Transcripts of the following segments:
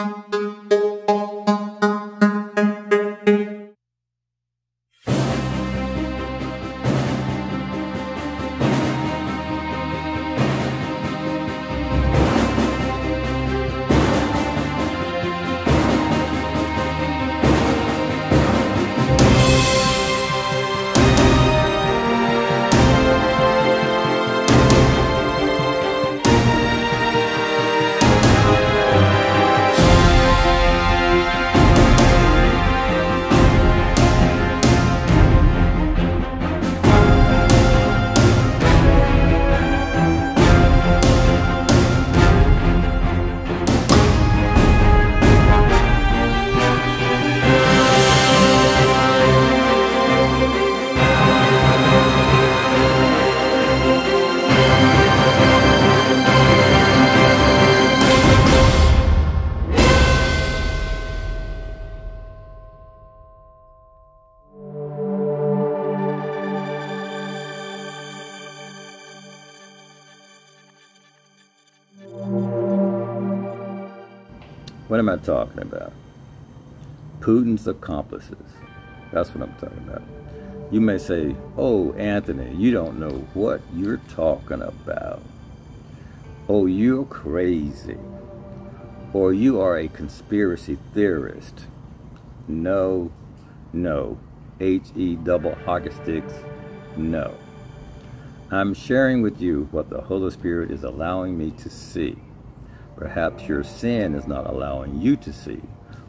Música What am I talking about? Putin's accomplices. That's what I'm talking about. You may say, oh, Anthony, you don't know what you're talking about. Oh, you're crazy. Or you are a conspiracy theorist. No, no. H-E double hockey sticks, no. I'm sharing with you what the Holy Spirit is allowing me to see. Perhaps your sin is not allowing you to see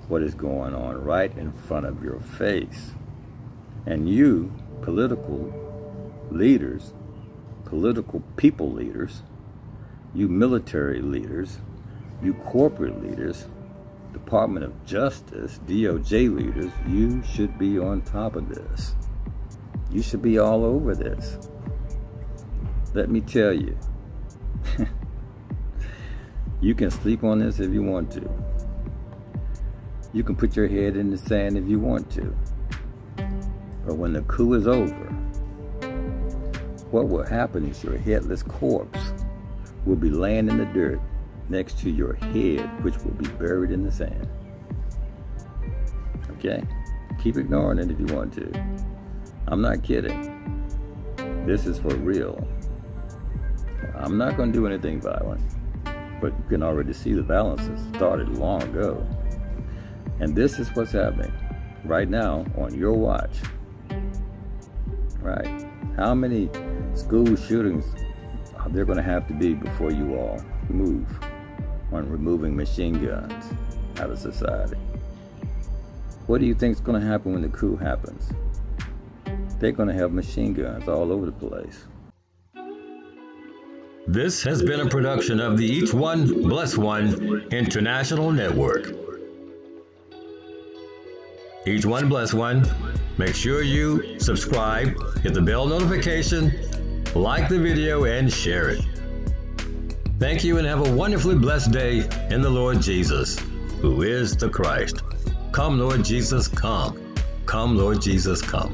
what is going on right in front of your face. And you, political leaders, political people leaders, you military leaders, you corporate leaders, Department of Justice, DOJ leaders, you should be on top of this. You should be all over this. Let me tell you. You can sleep on this if you want to. You can put your head in the sand if you want to. But when the coup is over, what will happen is your headless corpse will be laying in the dirt next to your head, which will be buried in the sand. Okay? Keep ignoring it if you want to. I'm not kidding. This is for real. I'm not going to do anything violent but you can already see the balances started long ago. And this is what's happening right now on your watch. Right? How many school shootings are there going to have to be before you all move on removing machine guns out of society? What do you think is going to happen when the coup happens? They're going to have machine guns all over the place. This has been a production of the Each One Bless One International Network. Each One Bless One. Make sure you subscribe, hit the bell notification, like the video, and share it. Thank you and have a wonderfully blessed day in the Lord Jesus, who is the Christ. Come, Lord Jesus, come. Come, Lord Jesus, come.